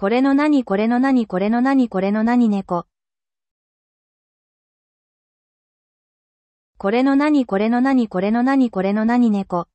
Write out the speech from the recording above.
これの何これの何これの何これの何猫。これの何これの何これの何これの何猫。